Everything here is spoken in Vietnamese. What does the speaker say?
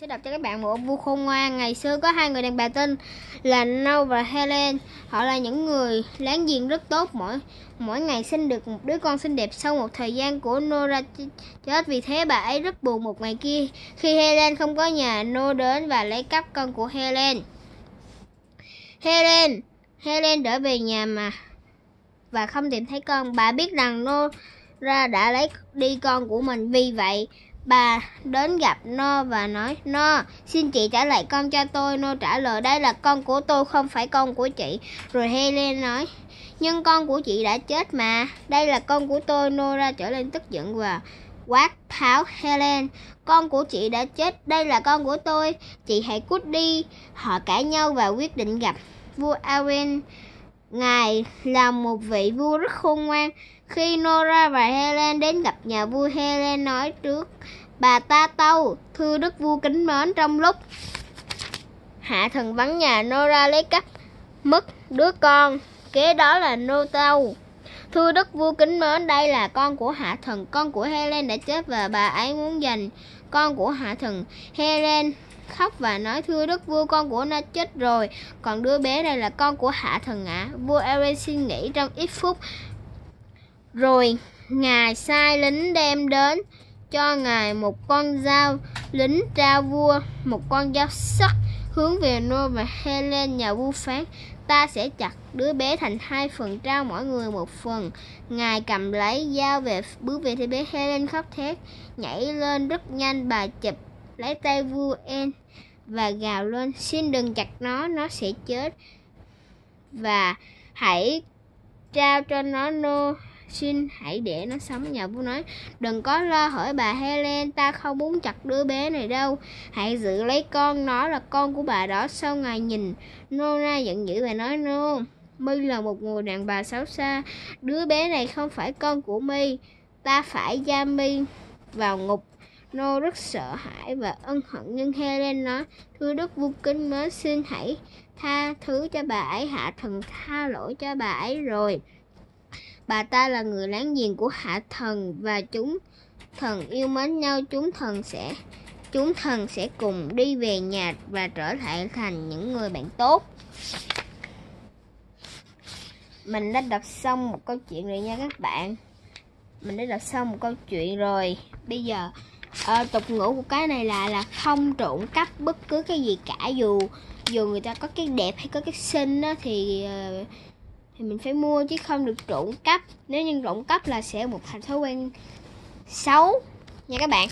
sẽ đọc cho các bạn một vua khôn ngoan. Ngày xưa có hai người đàn bà tên là Nâu và Helen. Họ là những người láng giềng rất tốt. Mỗi mỗi ngày sinh được một đứa con xinh đẹp sau một thời gian của Nora chết. Vì thế bà ấy rất buồn một ngày kia, khi Helen không có nhà, Nô đến và lấy cắp con của Helen. Helen Helen trở về nhà mà, và không tìm thấy con. Bà biết rằng Nora đã lấy đi con của mình. Vì vậy Bà đến gặp Nô và nói Nô, xin chị trả lại con cho tôi. Nô trả lời đây là con của tôi không phải con của chị. Rồi Helen nói Nhưng con của chị đã chết mà. Đây là con của tôi. Nô ra trở lên tức giận và quát tháo Helen Con của chị đã chết Đây là con của tôi. Chị hãy cút đi. Họ cãi nhau và quyết định gặp vua Arwen Ngài là một vị vua rất khôn ngoan. Khi Nora và Helen đến gặp nhà vua Helen nói trước Bà ta tâu, thưa đức vua kính mến. Trong lúc Hạ thần vắng nhà Nora lấy cắp mất đứa con Kế đó là Nô Tâu. Thưa đức vua kính mến đây là con của hạ thần. Con của Helen đã chết và bà ấy muốn giành con của hạ thần. Helen khóc và nói, thưa đức vua, con của nó chết rồi. Còn đứa bé này là con của hạ thần ạ à. vua Eren suy nghĩ trong ít phút. Rồi, ngài sai lính đem đến cho ngài một con dao lính trao vua, một con dao sắc hướng về Nô và Helen, nhà vua phán. Ta sẽ chặt đứa bé thành hai phần, trao mỗi người một phần. Ngài cầm lấy dao về, bước về thì bé Helen khóc thét, nhảy lên rất nhanh, bà chụp lấy tay vua En và gào lên, xin đừng chặt nó nó sẽ chết. Và hãy trao cho nó nô, xin hãy để nó sống. Nhà vua nói, đừng có lo hỏi bà Helen, ta không muốn chặt đứa bé này đâu. Hãy giữ lấy con nó là con của bà đó. Sau ngày nhìn Nona giận dữ và nói, nô, My là một người đàn bà xấu xa. Đứa bé này không phải con của My. Ta phải giam My vào ngục Nô rất sợ hãi và ân hận nhưng Helen nói, Thưa Đức vua kính mến xin hãy tha thứ cho bà ấy, hạ thần tha lỗi cho bà ấy rồi. Bà ta là người láng giềng của hạ thần và chúng thần yêu mến nhau. Chúng thần sẽ, chúng thần sẽ cùng đi về nhà và trở lại thành những người bạn tốt. Mình đã đọc xong một câu chuyện rồi nha các bạn. Mình đã đọc xong một câu chuyện rồi. Bây giờ à, tục ngữ của cái này là là không trộn cắp bất cứ cái gì cả. Dù dù người ta có cái đẹp hay có cái xinh á, thì ờ, thì mình phải mua chứ không được trộn cắp. Nếu như trộn cắp là sẽ một thành thói quen xấu. Nha các bạn.